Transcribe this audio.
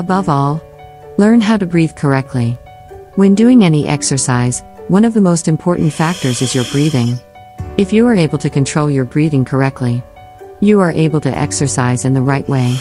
Above all, learn how to breathe correctly. When doing any exercise, one of the most important factors is your breathing. If you are able to control your breathing correctly, you are able to exercise in the right way.